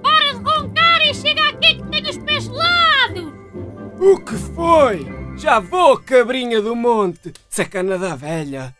Para de roncar e chega aqui que tenho os pés gelados! O que foi? Já vou, cabrinha do monte, sacana da velha.